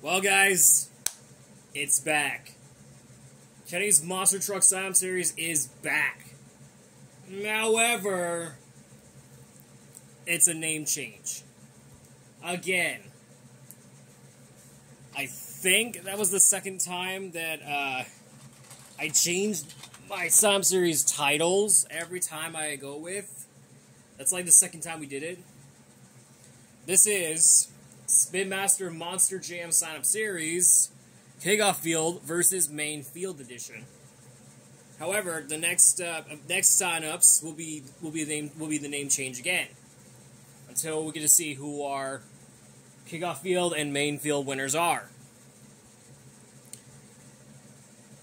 Well, guys, it's back. Kenny's Monster Truck Slam series is back. However, it's a name change. Again. I think that was the second time that uh, I changed my Slam series titles every time I go with. That's like the second time we did it. This is Spin Master Monster Jam Sign Up Series Kickoff Field versus Main Field Edition. However, the next uh, next signups will be will be the name will be the name change again until we get to see who our kickoff field and main field winners are.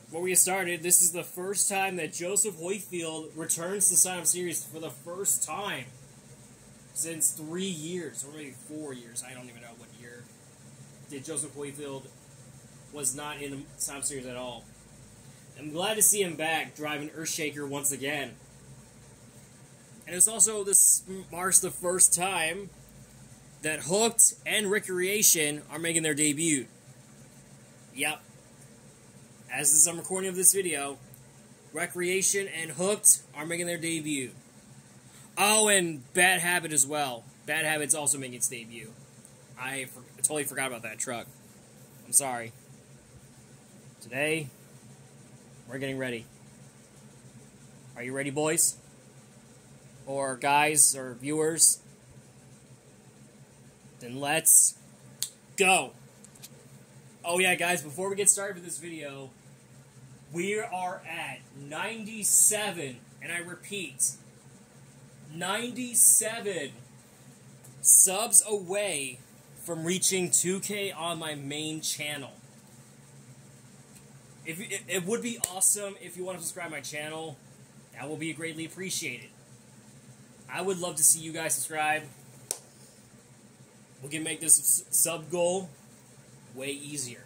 Before we get started, this is the first time that Joseph Hoyfield returns to sign up series for the first time since three years, or maybe four years. I don't even know what year. Did Joseph Hoyfield was not in the sign series at all. I'm glad to see him back driving Earthshaker once again. And it's also this marks the first time that Hooked and Recreation are making their debut. Yep. As I'm recording of this video, Recreation and Hooked are making their debut. Oh, and Bad Habit as well. Bad Habit's also making its debut. I for totally forgot about that truck. I'm sorry. Today, we're getting ready. Are you ready, boys? Or guys, or viewers? Then let's go. Oh yeah, guys, before we get started with this video, we are at 97, and I repeat, 97 subs away from reaching 2K on my main channel. If it, it would be awesome if you want to subscribe my channel, that will be greatly appreciated. I would love to see you guys subscribe. We can make this sub goal way easier.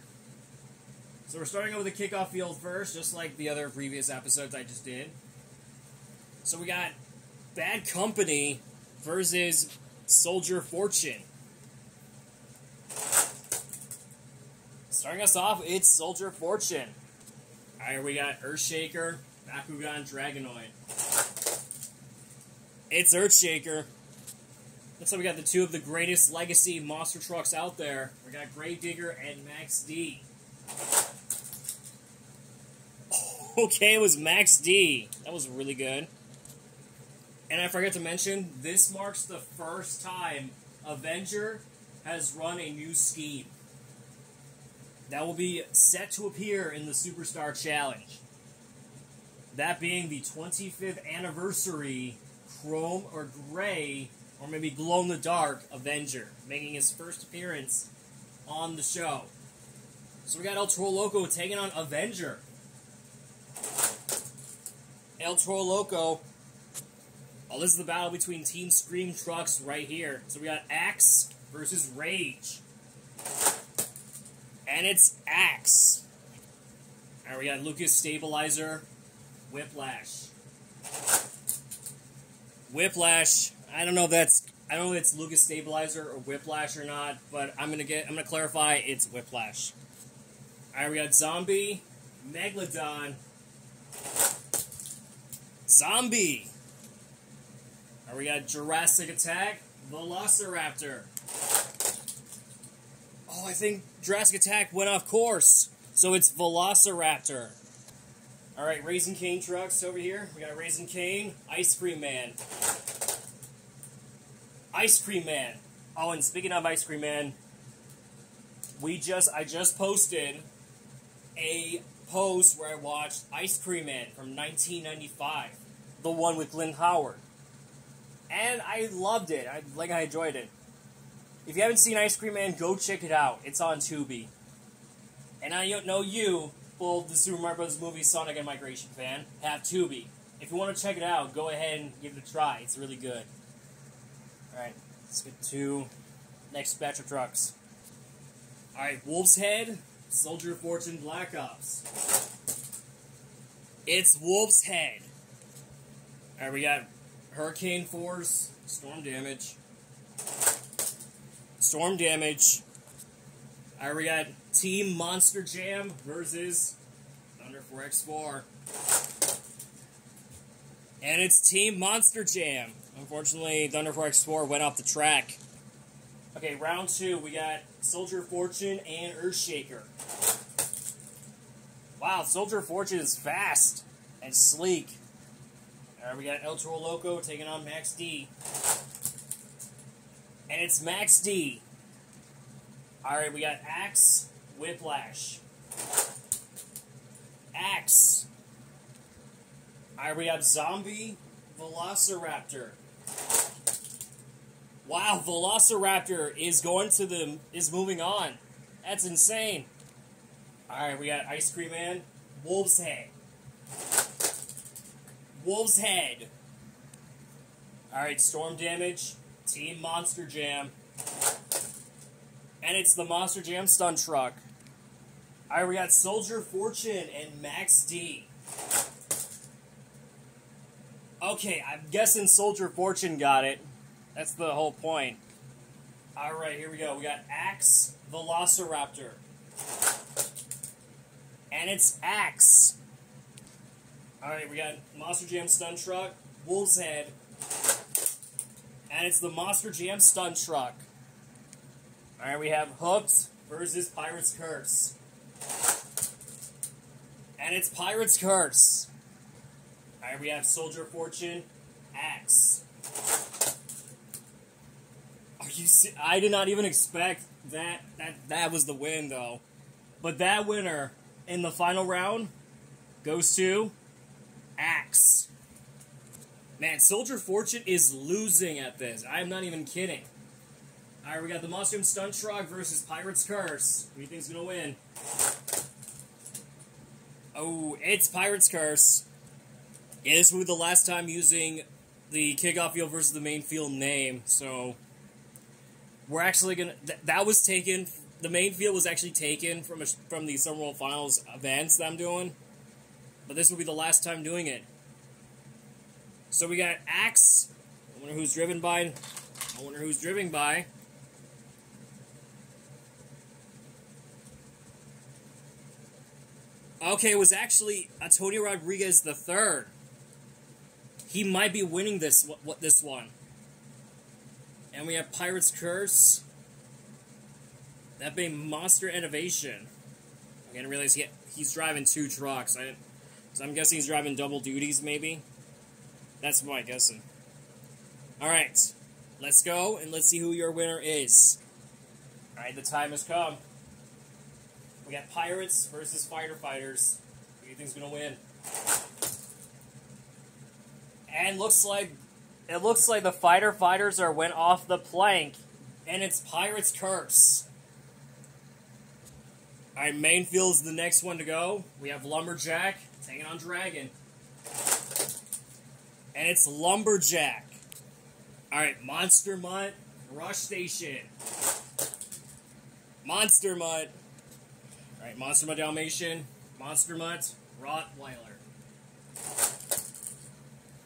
So we're starting over the kickoff field first, just like the other previous episodes I just did. So we got Bad Company versus Soldier Fortune. Starting us off, it's Soldier Fortune. Alright, we got Earthshaker, Bakugan, Dragonoid. It's Earthshaker. Looks like we got the two of the greatest legacy monster trucks out there. We got Gravedigger and Max D. Okay, it was Max D. That was really good. And I forgot to mention, this marks the first time Avenger has run a new scheme. That will be set to appear in the Superstar Challenge. That being the 25th anniversary Chrome or Gray or maybe glow in the dark Avenger, making his first appearance on the show. So we got El Toro Loco taking on Avenger. El Toro Loco. Oh, this is the battle between Team Scream trucks right here. So we got Axe versus Rage. And it's Axe. Alright, we got Lucas Stabilizer, Whiplash. Whiplash. I don't know if that's I don't know if it's Lucas Stabilizer or Whiplash or not, but I'm gonna get I'm gonna clarify it's Whiplash. Alright, we got Zombie, Megalodon, Zombie. We got Jurassic Attack, Velociraptor. Oh, I think Jurassic Attack went off course, so it's Velociraptor. Alright, Raising Cane trucks over here. We got Raising Cane, Ice Cream Man. Ice Cream Man. Oh, and speaking of Ice Cream Man, we just I just posted a post where I watched Ice Cream Man from 1995, the one with Clint Howard, and I loved it. I like I enjoyed it. If you haven't seen Ice Cream Man, go check it out. It's on Tubi. And I know you, full the Super Mario Bros. movie Sonic and Migration fan, have Tubi. If you want to check it out, go ahead and give it a try. It's really good. Alright, let's get to next batch of trucks. Alright, Wolf's Head, Soldier Fortune Black Ops. It's Wolf's Head. Alright, we got Hurricane Force, Storm Damage. Storm Damage. Alright, we got Team Monster Jam versus Thunder 4X4. And it's Team Monster Jam. Unfortunately, Thunder 4X4 went off the track. Okay, round two, we got Soldier Fortune and Earthshaker. Wow, Soldier Fortune is fast and sleek. Alright, we got El Toro Loco taking on Max D. And it's Max D. Alright, we got Axe, Whiplash. Axe. Alright, we have Zombie, Velociraptor. Wow, Velociraptor is going to the is moving on. That's insane. Alright, we got Ice Cream Man, Wolf's Head. Wolf's Head. Alright, Storm Damage, Team Monster Jam. And it's the Monster Jam Stun Truck. Alright, we got Soldier Fortune and Max D. Okay, I'm guessing Soldier Fortune got it. That's the whole point. Alright, here we go. We got Axe Velociraptor. And it's Axe. Alright, we got Monster Jam Stun Truck, Wolf's Head. And it's the Monster Jam Stun Truck. Alright, we have Hooked versus Pirate's Curse. And it's Pirate's Curse. Alright, we have Soldier Fortune, Axe. Are you se- I did not even expect that that that was the win though. But that winner in the final round goes to Axe. Man, Soldier Fortune is losing at this. I'm not even kidding. Alright, we got the Mushroom Stunt Truck versus Pirate's Curse. Who do you think's gonna win? Oh, it's Pirate's Curse. Yeah, this will be the last time using the kickoff field versus the main field name, so we're actually gonna. Th- that was taken. The main field was actually taken from a, from the Summer World Finals events that I'm doing, but this will be the last time doing it. So we got Axe. I wonder who's driven by. I wonder who's driven by. Okay, it was actually Antonio Rodriguez the third. He might be winning this what this one. And we have Pirate's Curse. That being Monster Aviation. I didn't realize he, he's driving two trucks. I, so I'm guessing he's driving double duties, maybe. That's my guessing. All right, let's go and let's see who your winner is. All right, the time has come. We got Pirates versus Fighter Fighters. Who do you think's gonna win? And looks like it looks like the Fighter Fighters are went off the plank, and it's Pirates Curse. All right, Mainfield's the next one to go. We have Lumberjack taking on Dragon, and it's Lumberjack. All right, Monster Mutt, Rush Station. Monster Mutt. All right, Monster Mutt Dalmatian, Monster Mutt, Rottweiler.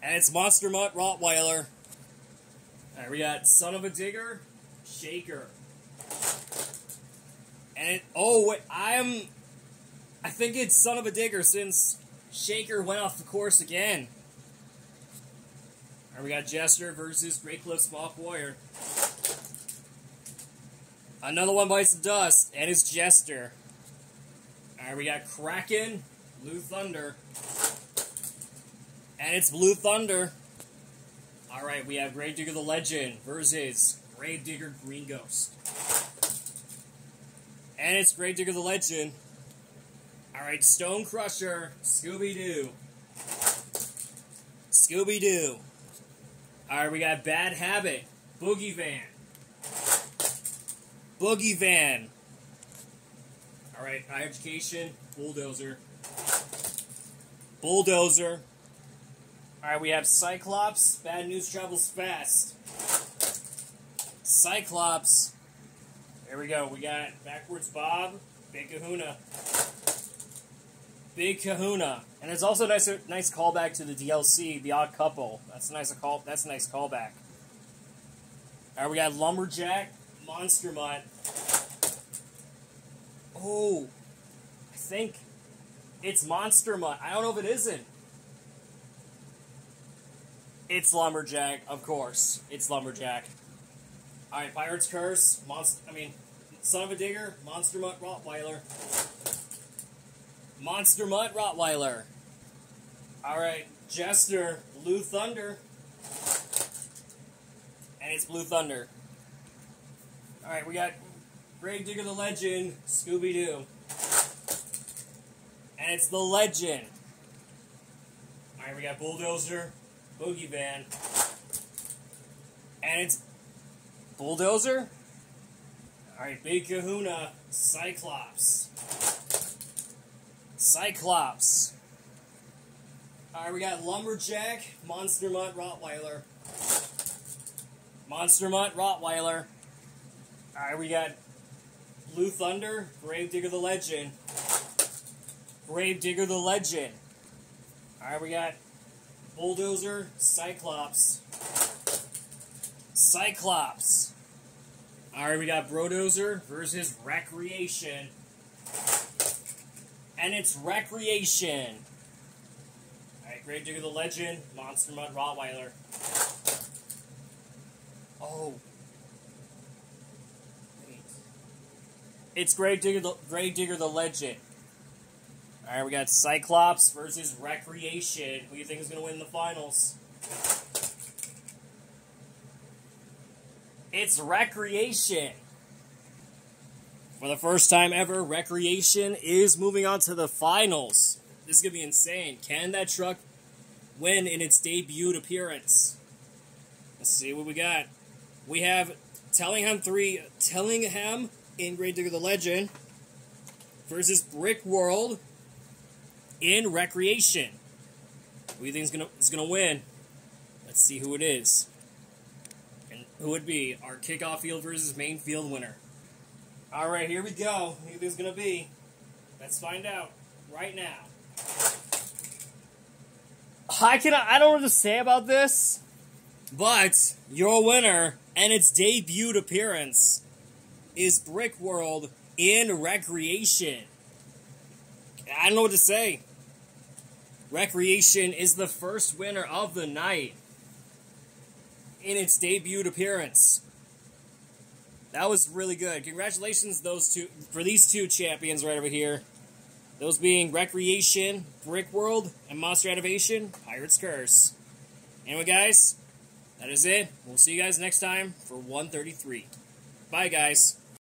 And it's Monster Mutt Rottweiler. Alright, we got Son of a Digger, Shaker. And it, oh, wait, I'm. I think it's Son of a Digger since Shaker went off the course again. Alright, we got Jester versus Great Clips Small Warrior. Another one bites the dust, and it's Jester. Alright, we got Kraken, Blue Thunder. And it's Blue Thunder. Alright, we have Grave Digger the Legend versus Grave Digger Green Ghost. And it's Grave Digger the Legend. Alright, Stone Crusher, Scooby Doo. Scooby Doo. Alright, we got Bad Habit, Boogie Van. Boogie Van. Alright, High Education, Bulldozer. Bulldozer. Alright, we have Cyclops. Bad news travels fast. Cyclops. There we go. We got Backwards Bob, Big Kahuna. Big Kahuna. And it's also a nice nice callback to the DLC, The Odd Couple. That's a nice call that's a nice callback. Alright, we got Lumberjack, Monster Mutt. Oh, I think it's Monster Mutt. I don't know if it isn't. It's Lumberjack, of course. It's Lumberjack. Alright, Pirate's Curse, Monster. I mean, Son of a Digger, Monster Mutt, Rottweiler. Monster Mutt, Rottweiler. Alright, Jester, Blue Thunder. And it's Blue Thunder. Alright, we got Grave Digger the Legend, Scooby Doo. And it's the Legend. Alright, we got Bulldozer, Boogie Van. And it's Bulldozer. Alright, Big Kahuna, Cyclops. Cyclops. Alright, we got Lumberjack, Monster Mutt, Rottweiler. Monster Mutt, Rottweiler. Alright, we got Blue Thunder, Grave Digger the Legend. Grave Digger the Legend. Alright, we got Bulldozer, Cyclops. Cyclops. Alright, we got Brodozer versus Recreation. And it's Recreation. Alright, Grave Digger the Legend, Monster Mutt Rottweiler. Oh. Wait. It's Grave Digger the, Grave Digger the Legend. Alright, we got Cyclops versus Recreation. Who do you think is going to win the finals? It's Recreation. For the first time ever, Recreation is moving on to the finals. This is going to be insane. Can that truck win in its debut appearance? Let's see what we got. We have Tellingham 3, Tellingham in Grave Digger the Legend versus Brick World in Recreation. Who do you think is gonna is gonna win? Let's see who it is. And who would be our kickoff field versus main field winner. Alright, here we go. Who it's gonna be? Let's find out right now. I can I don't know what to say about this, but your winner and its debuted appearance is Brick World in Recreation. I don't know what to say. Recreation is the first winner of the night in its debuted appearance. That was really good. Congratulations those two for these two champions right over here. Those being Recreation, Brick World, and Monster Aviation, Pirate's Curse. Anyway, guys, that is it. We'll see you guys next time for 133. Bye, guys.